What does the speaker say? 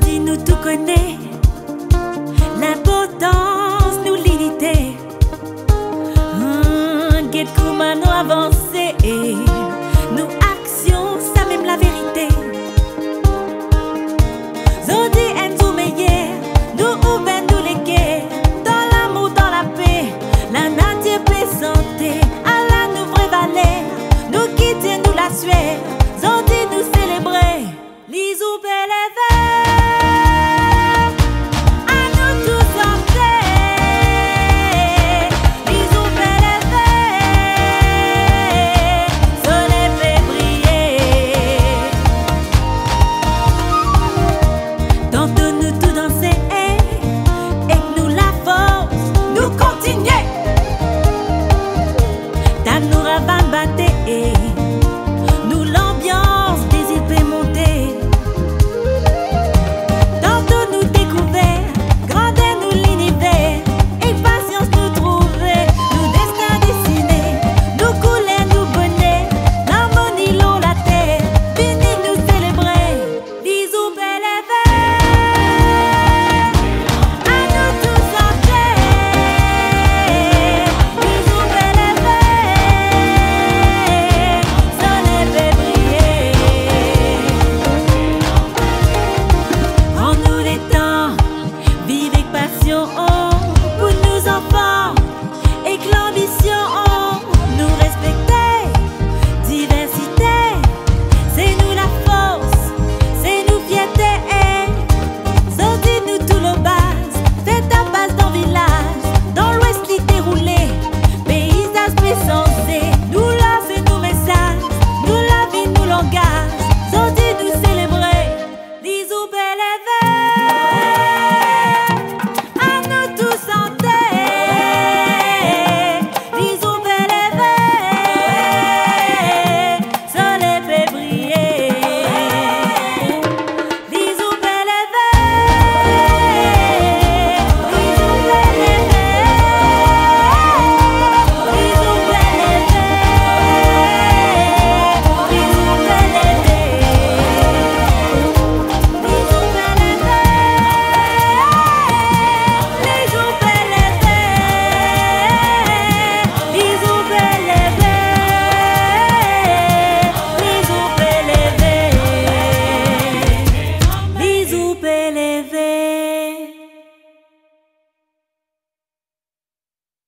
Zodi nous tout connaît.